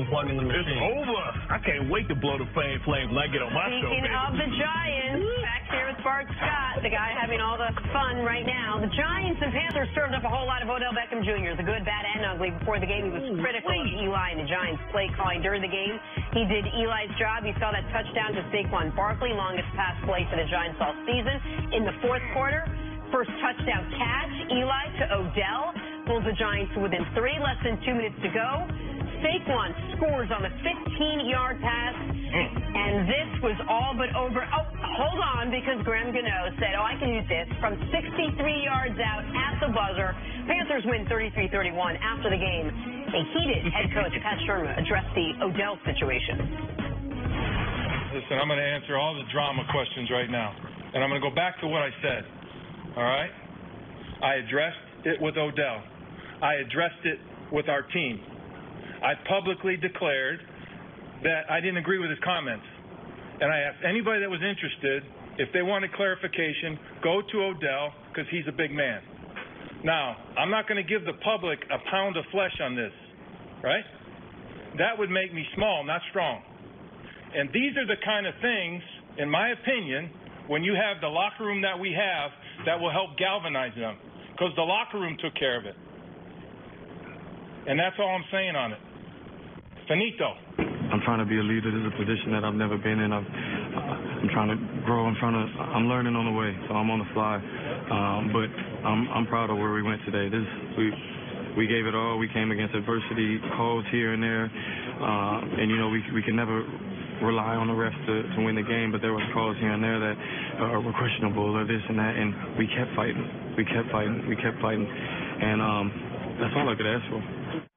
unplugging the machine. It's over. I can't wait to blow the flame flames when I get on my show, Speaking of the Giants, back here with Bart Scott, the guy having all the fun right now. The Giants and Panthers served up a whole lot of Odell Beckham Jr., the good, bad, and ugly. Before the game, he was critical of Eli and the Giants' play calling during the game. He did Eli's job. He saw that touchdown to Saquon Barkley, longest pass play for the Giants all season. In the fourth quarter, first touchdown catch, Eli to Odell, pulls the Giants within three, less than two minutes to go. Saquon scores on the 15-yard pass, mm. and this was all but over. Oh, hold on, because Graham Gano said, oh, I can use this, from 63 yards out at the buzzer. Panthers win 33-31 after the game. A heated head coach, Pat Shurmur, addressed the Odell situation. Listen, I'm going to answer all the drama questions right now. And I'm going to go back to what I said. All right? I addressed it with Odell. I addressed it with our team. I publicly declared that I didn't agree with his comments. And I asked anybody that was interested if they wanted clarification, go to Odell because he's a big man. Now, I'm not going to give the public a pound of flesh on this, right? That would make me small, not strong. And these are the kind of things, in my opinion, when you have the locker room that we have, that will help galvanize them. Because the locker room took care of it. And that's all I'm saying on it. Finito. I'm trying to be a leader. This is a position that I've never been in. I've, I'm trying to grow. I'm trying to. I'm learning on the way, so I'm on the fly. Um, but I'm I'm proud of where we went today. This we we gave it all. We came against adversity, calls here and there, uh, and you know we we can never rely on the refs to, to win the game. But there was calls here and there that uh, were questionable or this and that, and we kept fighting. We kept fighting. We kept fighting, and um, that's all I could ask for.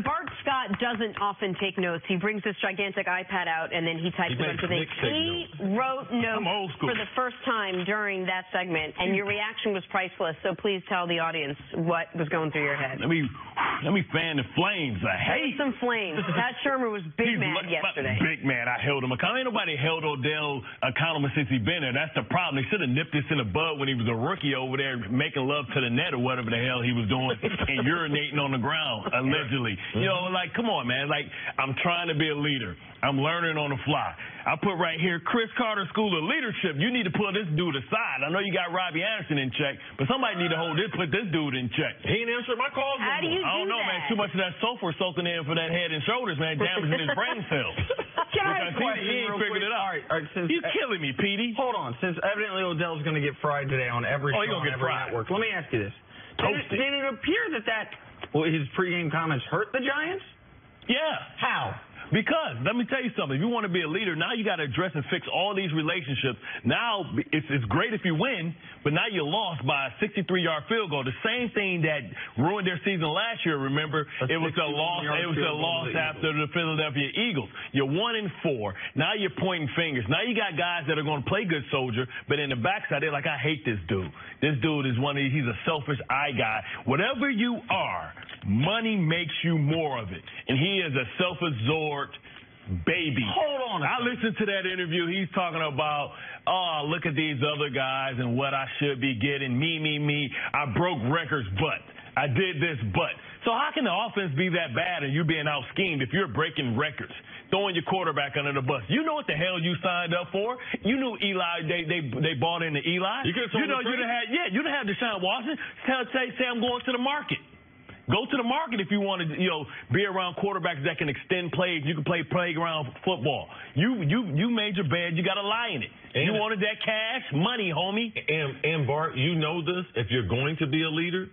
Bart Scott doesn't often take notes. He brings this gigantic iPad out and then he types He a bunch of things. makes Nick take He wrote notes old school. for the first time during that segment, and your reaction was priceless. So please tell the audience what was going through your head. Let me let me fan the flames. I hate Some flames. Pat Shurmur was big He's mad yesterday. Big man, I held him accountable. Ain't nobody held Odell accountable since he been there. That's the problem. They should have nipped this in the bud when he was a rookie over there making love to the net or whatever the hell he was doing and urinating on the ground, allegedly. You know, like, come on, man. Like, I'm trying to be a leader. I'm learning on the fly. I put right here, Cris Carter School of Leadership. You need to pull this dude aside. I know you got Robby Anderson in check, but somebody need to hold this, put this dude in check. He ain't answered my calls. How do you I don't do know, that? man. Too much of that sulfur soaking in for that head and shoulders, man, damaging his brain cells. Can I ask he- question he ain't figured quick? it out. All right, all right, since, You killing me, Petey. Hold on. Since evidently Odell's going to get fried today on every Oh, show gonna on get every fried. network, let me ask you this. Did it, did it appear that that well, his pregame comments hurt the Giants? Yeah. How? Because let me tell you something. If you want to be a leader, now you got to address and fix all these relationships. Now it's it's great if you win, but now you lost by a 63-yard field goal. The same thing that ruined their season last year. Remember, A it was a loss. It was a loss after the Philadelphia Eagles. You're one in four. Now you're pointing fingers. Now you got guys that are going to play good soldier, but in the backside they're like, I hate this dude. This dude is one of these. He's a selfish eye guy. Whatever you are, money makes you more of it, and he is a self-absorbed baby. Hold on a I listened to that interview. He's talking about, oh, look at these other guys and what I should be getting. Me, me, me. I broke records, but I did this, but. So how can the offense be that bad and you being out schemed if you're breaking records, throwing your quarterback under the bus? You know what the hell you signed up for. You knew Eli. They they they bought into Eli. You You know you'd have had yeah you'd have had Deshaun Watson. Tell say say I'm going to the market. Go to the market if you want to, you know, be around quarterbacks that can extend plays. You can play playground football. You you you made your bed. You got to lie in it. you wanted that cash, money, homie. And, and Bart, you know this. If you're going to be a leader,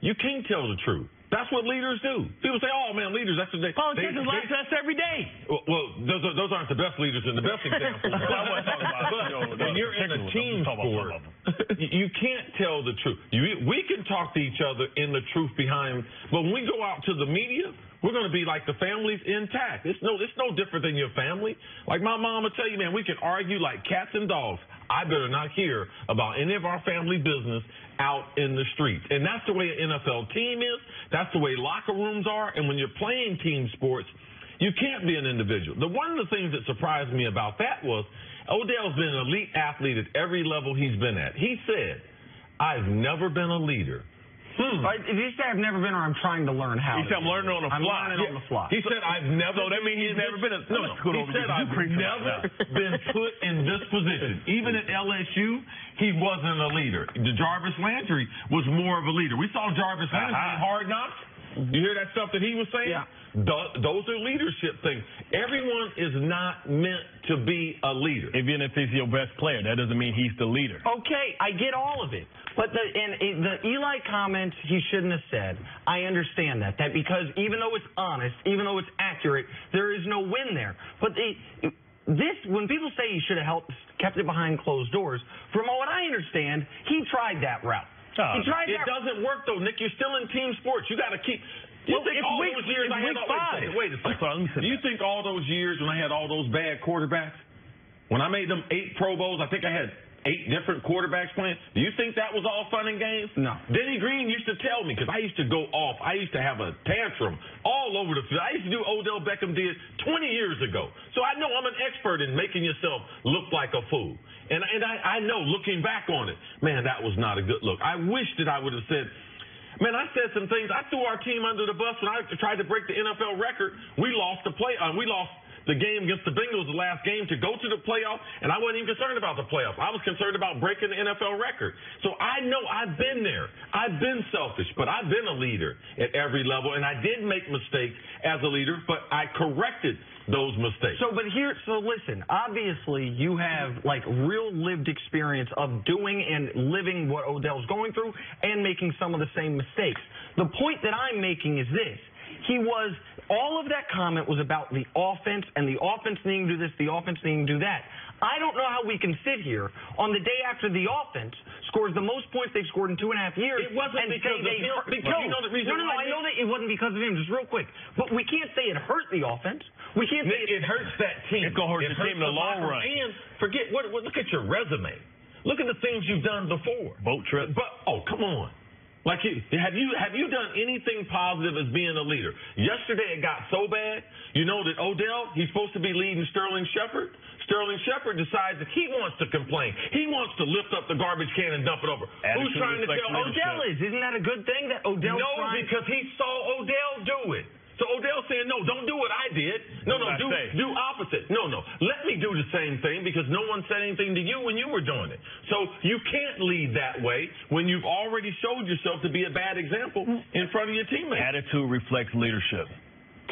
you can't tell the truth. That's what leaders do. People say, "Oh man, leaders. That's what they." Politicians they, like they- us every day. Well, well, those are, those aren't the best leaders and the best examples. I wasn't talking about, But you know, when you're in a particular ones. I'm team just talking about sport, you can't tell the truth. You, we can talk to each other in the truth behind, but when we go out to the media, we're going to be like the family's intact. It's no, it's no different than your family. Like my mom will tell you, man, we can argue like cats and dogs. I better not hear about any of our family business out in the streets. And that's the way an NFL team is. That's the way locker rooms are. And when you're playing team sports, you can't be an individual. The one of the things that surprised me about that was Odell's been an elite athlete at every level he's been at. He said, I've never been a leader Hmm. Right? Did you say I've never been or I'm trying to learn how? He to said, I'm do learning on the fly. I'm fly. learning on the fly. He said, I've never. So that means he's been never been in- No, I'm no. He said, you I've preach a lot never been put in this position. Even at LSU, he wasn't a leader. The Jarvis Landry was more of a leader. We saw Jarvis Landry Uh-huh. Hard Knocks. Mm-hmm. You hear that stuff that he was saying? Yeah. Th- those are leadership things. Everyone is not meant to be a leader. Even if he's your best player, that doesn't mean he's the leader. Okay, I get all of it. But the and it- the Eli comments he shouldn't have said. I understand that. That because even though it's honest, even though it's accurate, there is no win there. But the this when people say he should have helped kept it behind closed doors, from what I understand, he tried that route. Oh, It that doesn't work though, Nick. You're still in team sports. You got to keep. You Well, think all week- those years it's I had week all, wait a five. second, Wait a second. Sorry, let me sit Do you think all those years when I had all those bad quarterbacks, when I made them eight Pro Bowls, I think I had eight different quarterbacks playing. Do you think that was all fun and games? No. Denny Green used to tell me because I used to go off. I used to have a tantrum all over the field. I used to do Odell Beckham did 20 years ago. So I know I'm an expert in making yourself look like a fool. And and I, I know looking back on it, man, that was not a good look. I wish that I would have said. Man, I said some things. I threw our team under the bus when I tried to break the NFL record. We lost the play. Uh, we lost the game against the Bengals, the last game, to go to the playoff, and I wasn't even concerned about the playoff. I was concerned about breaking the NFL record. So I know I've been there. I've been selfish, but I've been a leader at every level, and I did make mistakes as a leader, but I corrected those mistakes. So, but here, so listen. Obviously, you have like real lived experience of doing and living what Odell's going through, and making some of the same mistakes. The point that I'm making is this: he was all of that comment was about the offense and the offense needing to do this, the offense needing to do that. I don't know how we can sit here on the day after the offense scores the most points they've scored in two and a half years. It wasn't and because say of they him. hurt- Because you know the reason no, no, no. why I know that it wasn't because of him. Just real quick, but we can't say it hurt the offense. We can't say It, it hurts that team. It's gonna hurt It the team in the long run. And forget what, what? Look at your resume. Look at the things you've done before. Boat trip. But oh, come on. Like have you have you done anything positive as being a leader? Yesterday it got so bad. You know that Odell he's supposed to be leading Sterling Shepard. Sterling Shepard decides that he wants to complain. He wants to lift up the garbage can and dump it over. Who's trying to tell leadership. Odell is. Isn't that a good thing that Odell? no, because he saw Odell do it. So Odell saying, no, don't do what I did. No, no, do say. do opposite. No, no, let me do the same thing because no one said anything to you when you were doing it. So you can't lead that way when you've already showed yourself to be a bad example in front of your teammates. Attitude reflects leadership.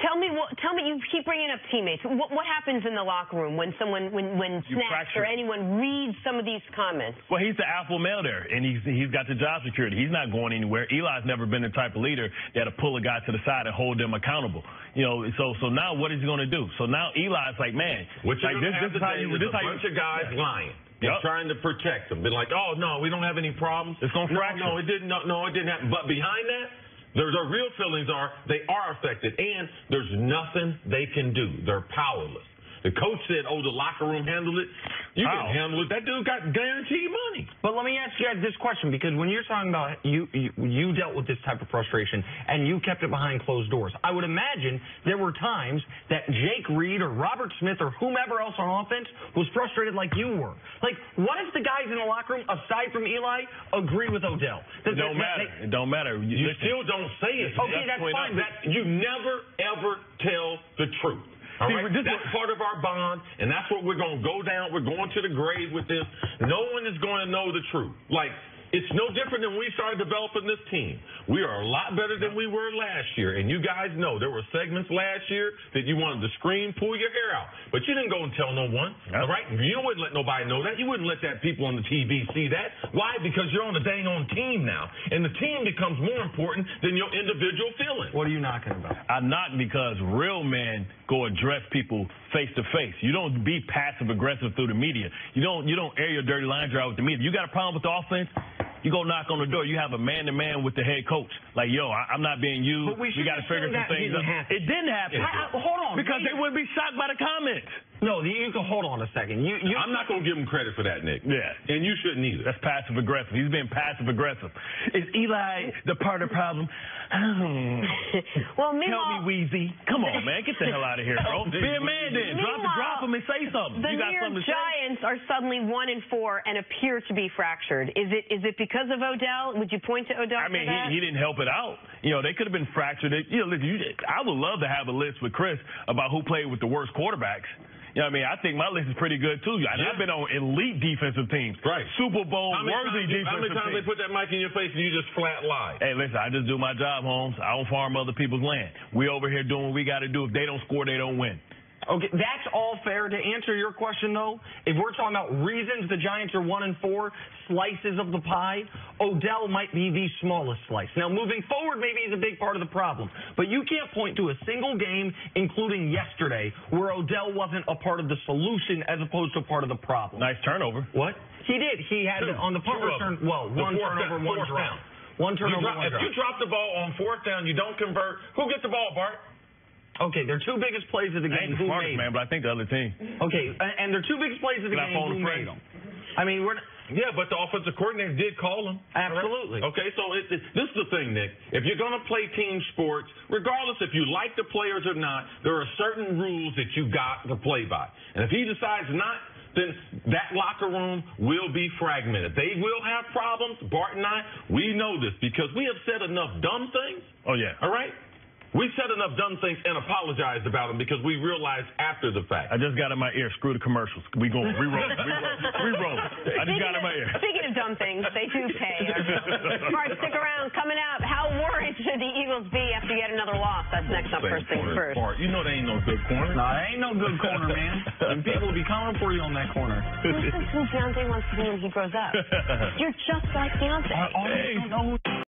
Tell me what. Tell me. You keep bringing up teammates. What, what happens in the locker room when someone, when when You Snacks fracture. or anyone reads some of these comments? Well, he's the alpha male there, and he's he's got the job security. He's not going anywhere. Eli's never been the type of leader that'll pull a guy to the side and hold them accountable. You know, so so now what is he going to do? So now Eli's like, man, What you're like gonna have is how you this a how you bunch of guys lying. and Yup. trying to protect them. Been like, oh no, we don't have any problems. It's gonna no, fracture. No, it didn't. No, no, it didn't happen. But behind that, their, their real feelings are they are affected, and there's nothing they can do. They're powerless. The coach said, "Oh, the locker room handled it. You can handle it. That dude got guaranteed money." But let me ask you guys this question because when you're talking about you, you you dealt with this type of frustration and you kept it behind closed doors, I would imagine there were times that Jake Reed or Robert Smith or whomever else on offense was frustrated like you were. Like, what if the guys in the locker room, aside from Eli, agree with Odell? That- It don't that- matter. that- It don't matter. You Listen, still don't say it. Okay, that's point fine, That you never ever tell the truth. All See, right? this that's is- part of our bond, and that's what we're going to go down. We're going to the grave with this. No one is going to know the truth. Like it's no different than we started developing this team. We are a lot better than we were last year, and you guys know there were segments last year that you wanted to scream, pull your hair out, but you didn't go and tell no one. Yep. All right, you wouldn't let nobody know that. You wouldn't let that people on the TV see that. Why? Because you're on the dang on team now, and the team becomes more important than your individual feelings. What are you knocking about? I knock because real men go address people face to face. You don't be passive aggressive through the media. You don't you don't air your dirty laundry out with the media. You got a problem with the offense? You go knock on the door. You have a man to man with the head coach. Like, yo, I, I'm not being used. But we got to figure some things out. happen. It didn't happen. I- I- hold on, Because they wouldn't be shocked by the comments. No, you can hold on a second. You, you I'm not going to give him credit for that, Nick. Yeah. And you shouldn't either. That's passive aggressive. He's being passive aggressive. Is Eli the part of the problem? well, Help meanwhile, me, Weezy. Come on, man. Get the hell out of here, bro. Be a man then. Drop the drop him and say something. the you got New something to say? Giants are suddenly one and four and appear to be fractured. Is it is it because of Odell? Would you point to Odell I mean, for that? he, he didn't help it out. You know, they could have been fractured. They- You know, listen, you, I would love to have a list with Cris about who played with the worst quarterbacks. You know what I mean? I think my list is pretty good too. I, Yeah. I've been on elite defensive teams, Right. Super Bowl How many, worthy times, you- how many defensive times they put that mic in your face and you just flat lie? Hey, listen, I just do my job, Holmes. I don't farm other people's land. We over here doing what we got to do. If they don't score, they don't win. Okay, that's all fair. To answer your question, though, if we're talking about reasons the Giants are one and four, slices of the pie, Odell might be the smallest slice. Now, moving forward, maybe he's a big part of the problem, but you can't point to a single game, including yesterday, where Odell wasn't a part of the solution as opposed to a part of the problem. Nice turnover. What? He did. He had Two. on the punt return. Well, The one turnover, down- one drop. down. One You turnover, drop- one if drop. you drop the ball on fourth down, you don't convert. Who gets the ball, Bart? Okay, their two biggest plays of the I game. ain't the smartest made? man, but I think the other team. Okay, and and their two biggest plays of the Got game. phone Who a made them? I mean, we're. Yeah, but the offensive coordinator did call him. Absolutely. Okay, so it, it, this is the thing, Nick. If you're going to play team sports, regardless if you like the players or not, there are certain rules that you got to play by. And if he decides not, then that locker room will be fragmented. They will have problems. Bart and I, we know this because we have said enough dumb things. Oh yeah. All right? We said enough dumb things and apologized about them because we realized after the fact. I just got in my ear. Screw the commercials. We going. We roll. We roll. We roll. I just got in my ear. Speaking of dumb things, they do pay. Mark, stick around. Coming up, how worried should the Eagles be after yet another loss? That's next up. First things first. Bart, you know they ain't no good corner. No, there ain't no good corner, man. and people will be coming for you on that corner. This is who Deontay wants to be when he grows up. You're just like Deontay.